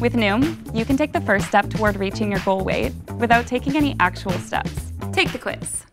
With Noom, you can take the first step toward reaching your goal weight without taking any actual steps. Take the quiz.